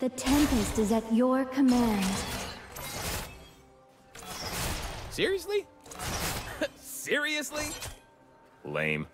The Tempest is at your command. Seriously? Seriously? Lame.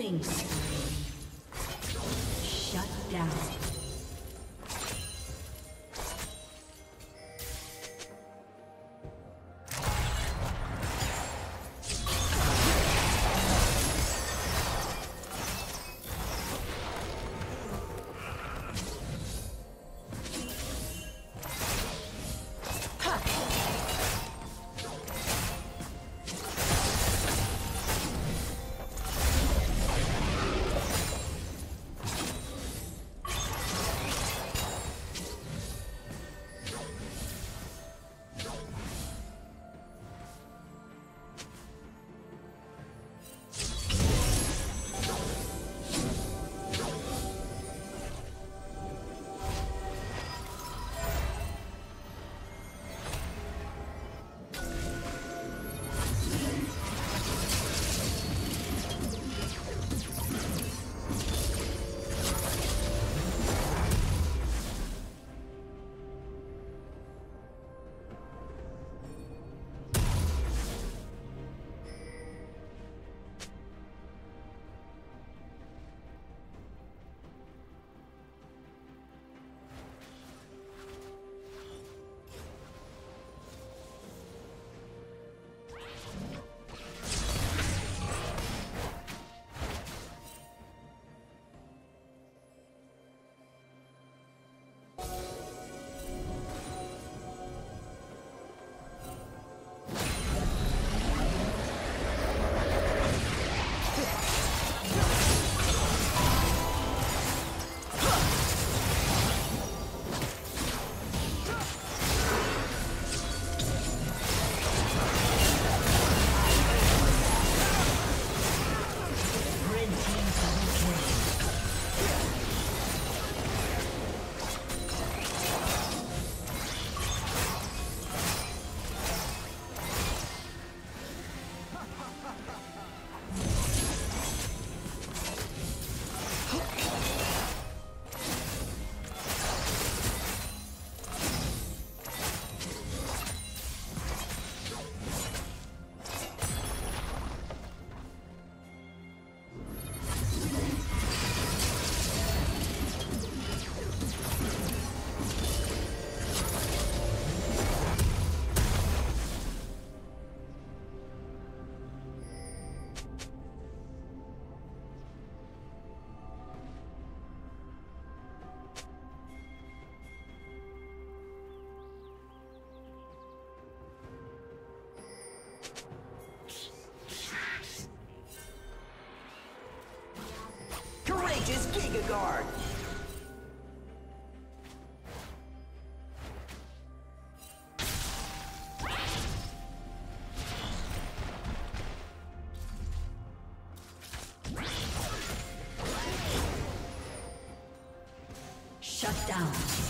Killing Shut down.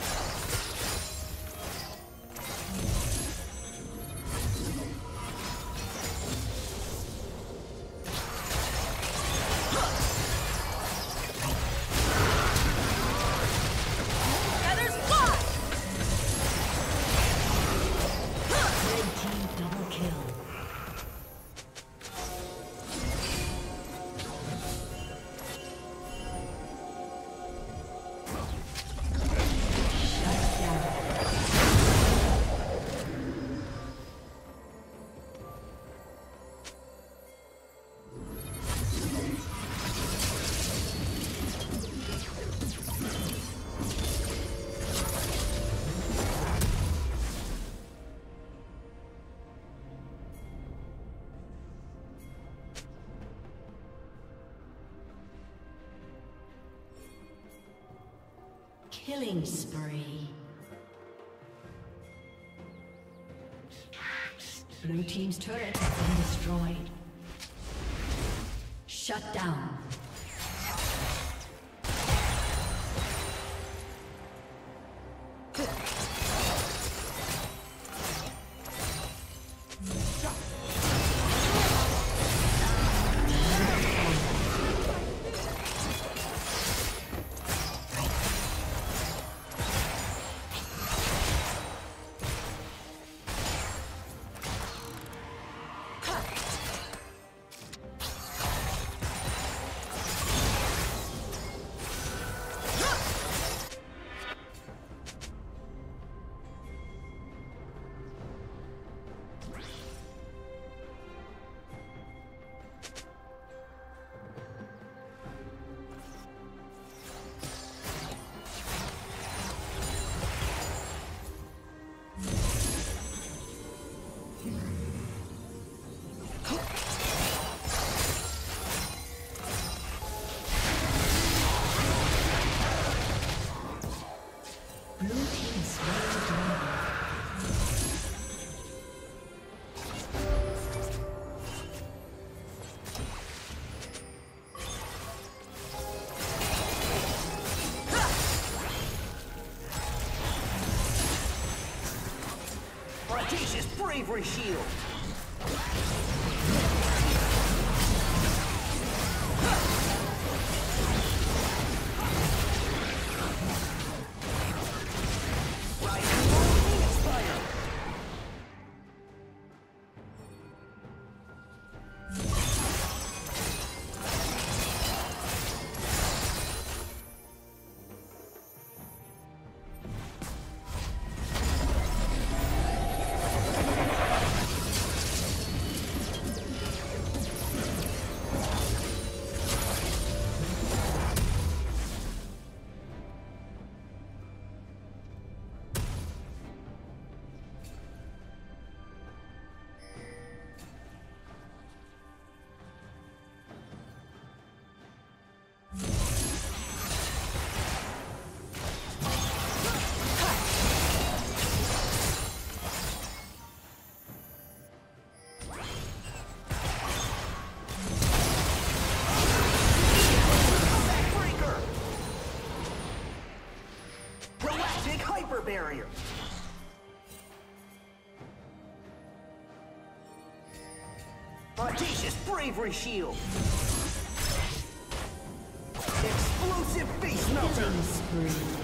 Killing spree. Blue Team's turret has been destroyed. Shut down. Audacious bravery shield. Barrier. Audacious Bravery Shield. Explosive Face Melter.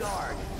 Guard.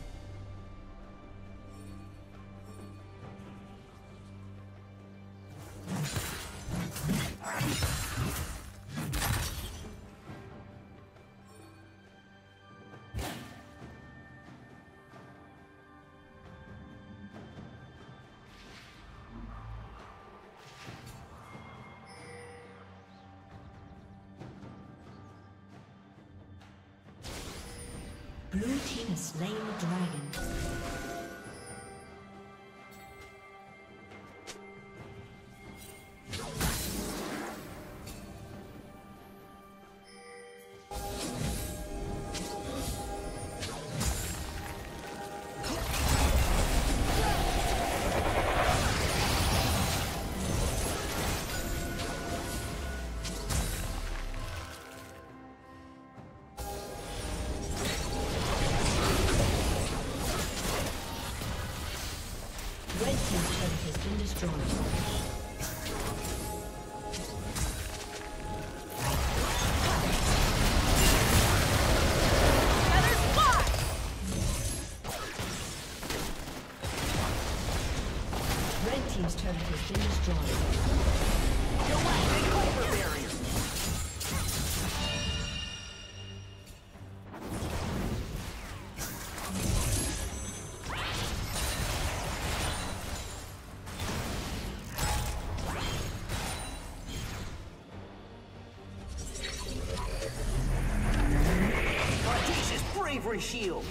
Shield.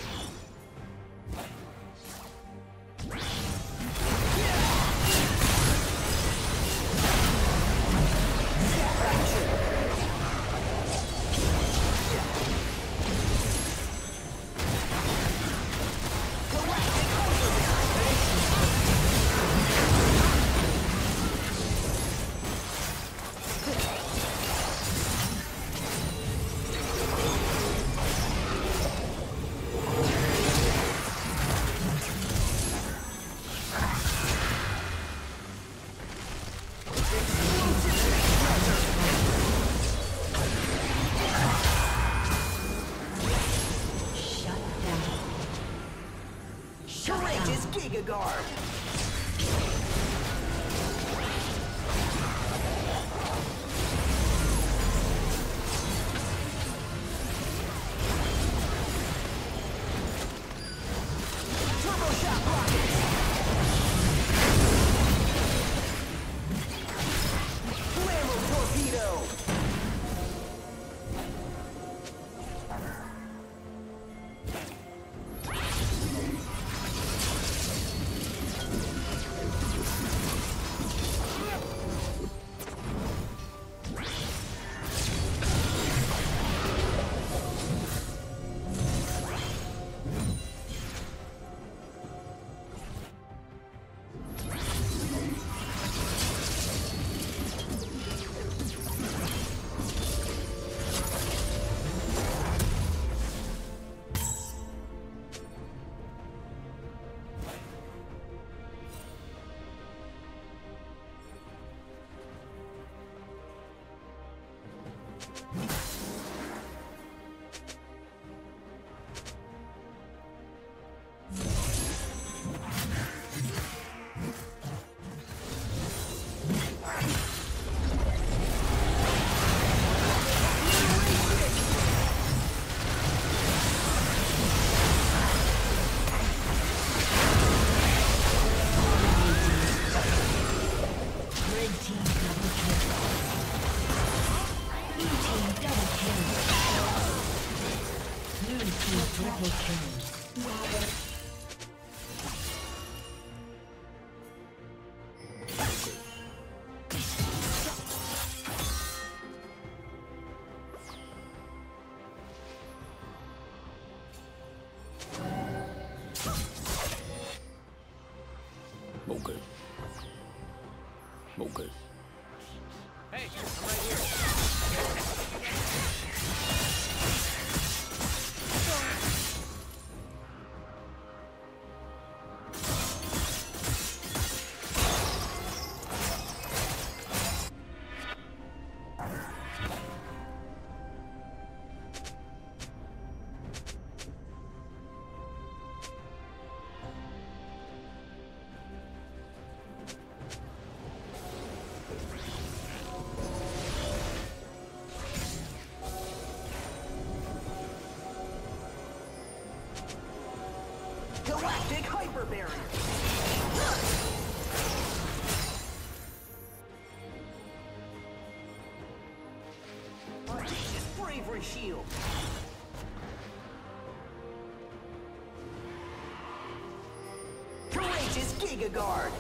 is Giga Guard.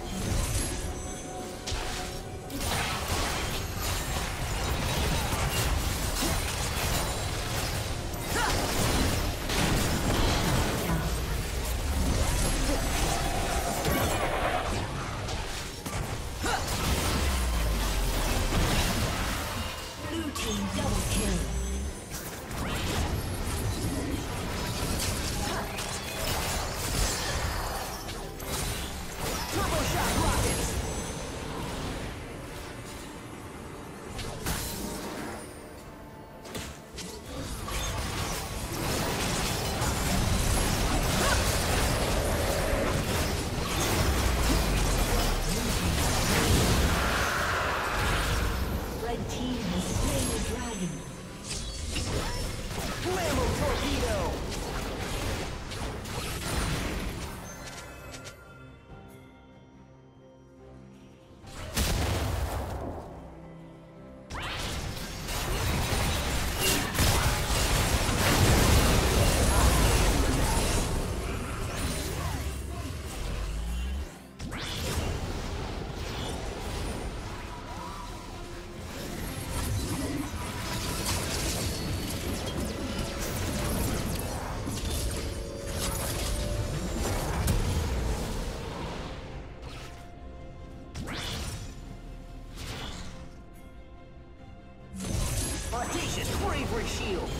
shield.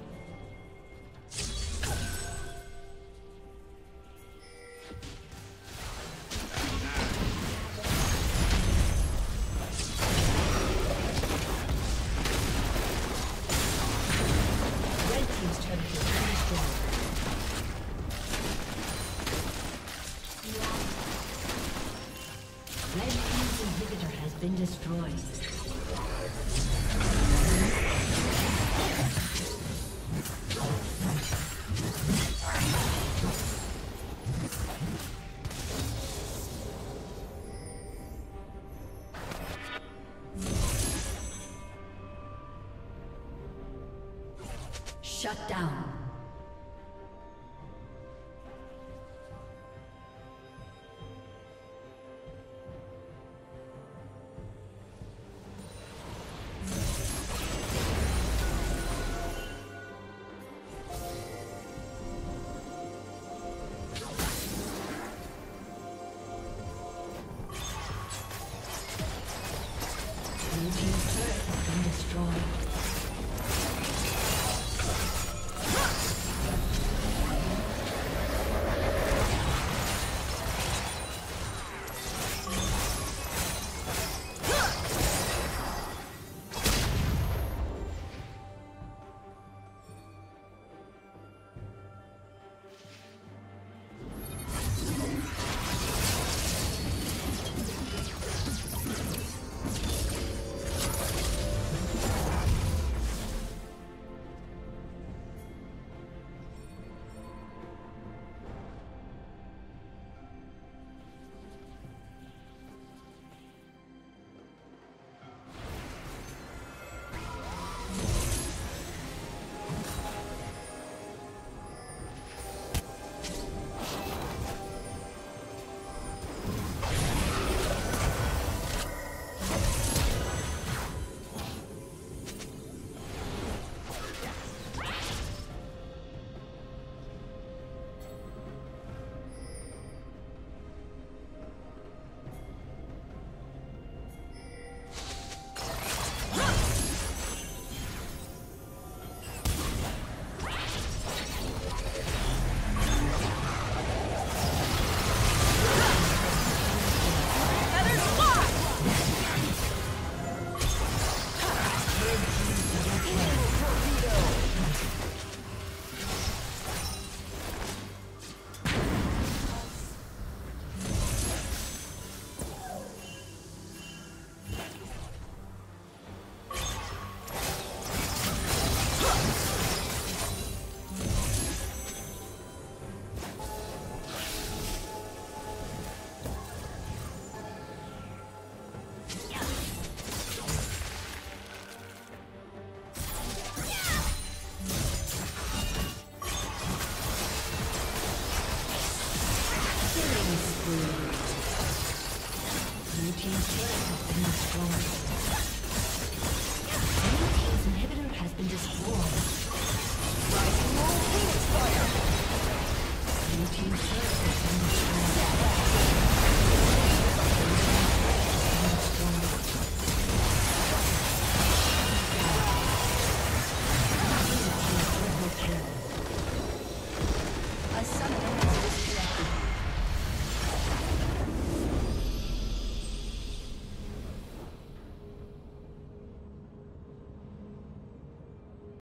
Shut down.